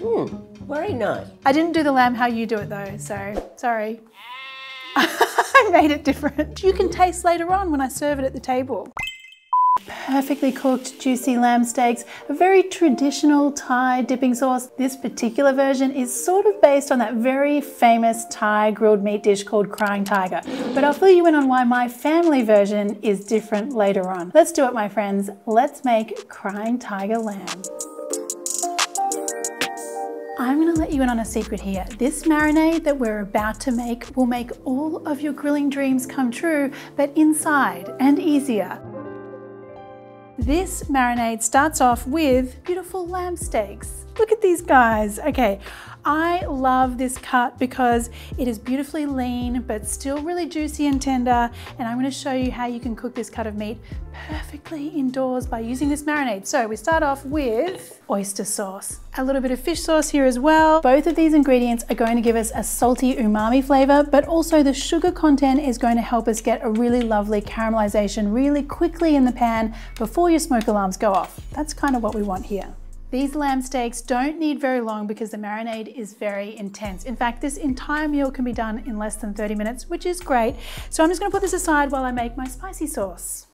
Mm, very nice. I didn't do the lamb how you do it though, so sorry. I made it different. You can taste later on when I serve it at the table. Perfectly cooked, juicy lamb steaks, a very traditional Thai dipping sauce. This particular version is sort of based on that very famous Thai grilled meat dish called Crying Tiger. But I'll fill you in on why my family version is different later on. Let's do it, my friends. Let's make Crying Tiger lamb. I'm gonna let you in on a secret here. This marinade that we're about to make will make all of your grilling dreams come true, but inside and easier. This marinade starts off with beautiful lamb steaks. Look at these guys. Okay, I love this cut because it is beautifully lean, but still really juicy and tender. And I'm gonna show you how you can cook this cut of meat perfectly indoors by using this marinade. So we start off with oyster sauce, a little bit of fish sauce here as well. Both of these ingredients are going to give us a salty umami flavor, but also the sugar content is going to help us get a really lovely caramelization really quickly in the pan before your smoke alarms go off. That's kind of what we want here. These lamb steaks don't need very long because the marinade is very intense. In fact, this entire meal can be done in less than 30 minutes, which is great. So I'm just gonna put this aside while I make my spicy sauce.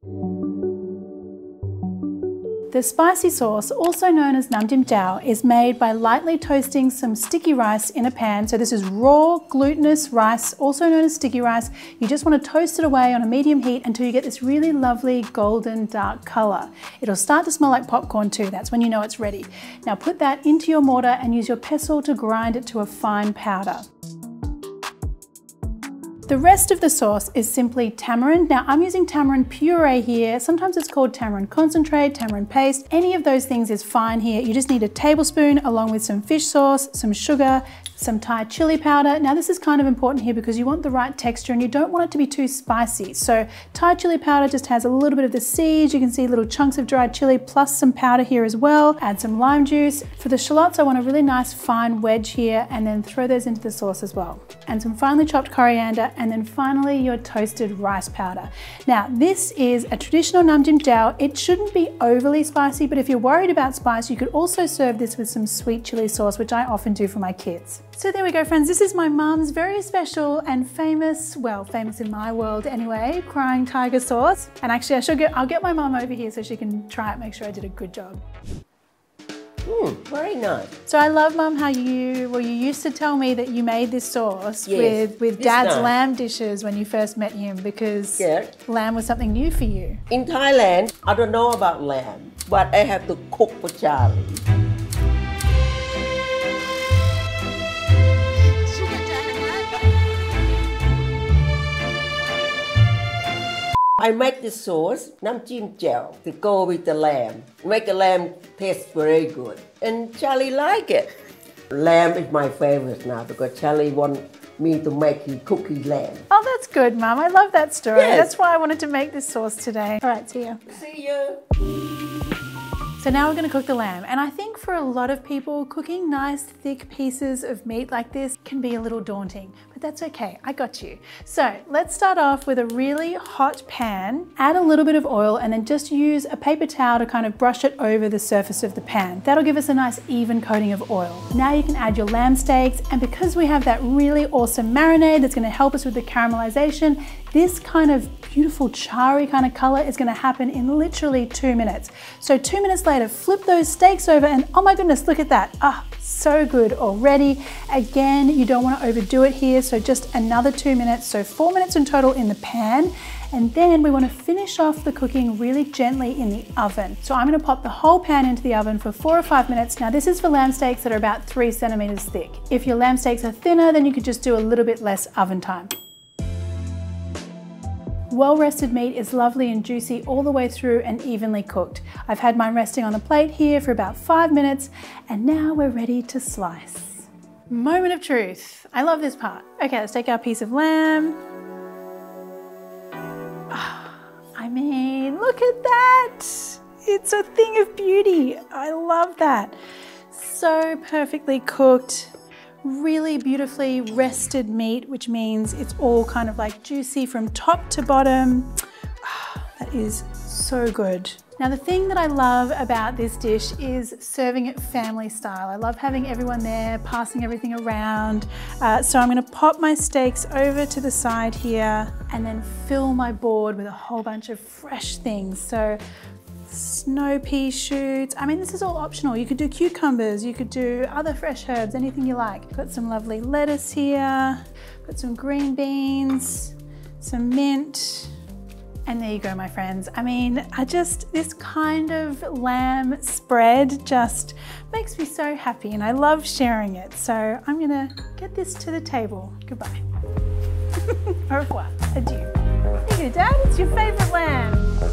The spicy sauce, also known as nam jim jaew, is made by lightly toasting some sticky rice in a pan. So this is raw glutinous rice, also known as sticky rice. You just want to toast it away on a medium heat until you get this really lovely golden dark color. It'll start to smell like popcorn too. That's when you know it's ready. Now put that into your mortar and use your pestle to grind it to a fine powder. The rest of the sauce is simply tamarind. Now I'm using tamarind puree here. Sometimes it's called tamarind concentrate, tamarind paste. Any of those things is fine here. You just need a tablespoon along with some fish sauce, some sugar, some Thai chili powder. Now this is kind of important here because you want the right texture and you don't want it to be too spicy. So Thai chili powder just has a little bit of the seeds. You can see little chunks of dried chili plus some powder here as well. Add some lime juice. For the shallots, I want a really nice fine wedge here and then throw those into the sauce as well. And some finely chopped coriander and then finally your toasted rice powder. Now this is a traditional nam jim jaew. It shouldn't be overly spicy, but if you're worried about spice, you could also serve this with some sweet chili sauce, which I often do for my kids. So there we go friends, this is my mum's very special and famous, well famous in my world anyway, crying tiger sauce. And actually I should get, I'll get my mum over here so she can try it, make sure I did a good job. Mm, very nice. So I love mum how you, well you used to tell me that you made this sauce Yes, with, with dad's time. lamb dishes when you first met him because Yeah. lamb was something new for you. In Thailand, I don't know about lamb, but I have to cook for Charlie. I make the sauce, nam jim jaew, to go with the lamb. Make the lamb taste very good. And Charlie like it. Lamb is my favorite now because Charlie want me to make his cookie lamb. Oh, that's good, Mum. I love that story. Yes. That's why I wanted to make this sauce today. All right, see ya. See you. So now we're going to cook the lamb. And I think for a lot of people, cooking nice thick pieces of meat like this can be a little daunting, but that's okay. I got you. So let's start off with a really hot pan, add a little bit of oil and then just use a paper towel to kind of brush it over the surface of the pan. That'll give us a nice even coating of oil. Now you can add your lamb steaks and because we have that really awesome marinade that's going to help us with the caramelization, this kind of beautiful charry kind of color is going to happen in literally two minutes. So two minutes later, flip those steaks over and oh my goodness, look at that. Ah, so good already. Again, you don't want to overdo it here. So just another two minutes. So four minutes in total in the pan. And then we want to finish off the cooking really gently in the oven. So I'm going to pop the whole pan into the oven for four or five minutes. Now this is for lamb steaks that are about three centimeters thick. If your lamb steaks are thinner, then you could just do a little bit less oven time. Well-rested meat is lovely and juicy all the way through and evenly cooked. I've had mine resting on the plate here for about five minutes and now we're ready to slice. Moment of truth. I love this part. Okay, let's take our piece of lamb. Ah, I mean, look at that. It's a thing of beauty. I love that. So perfectly cooked really beautifully rested meat, which means it's all kind of like juicy from top to bottom. Ah, That is so good. Now the thing that I love about this dish is serving it family style. I love having everyone there, passing everything around. Uh, so I'm gonna pop my steaks over to the side here and then fill my board with a whole bunch of fresh things. So snow pea shoots. I mean, this is all optional. You could do cucumbers, you could do other fresh herbs, anything you like. Got some lovely lettuce here, got some green beans, some mint, and there you go, my friends. I mean, I just, this kind of lamb spread just makes me so happy and I love sharing it. So I'm gonna get this to the table. Goodbye. Au revoir, adieu. Here you Dad, it's your favorite lamb.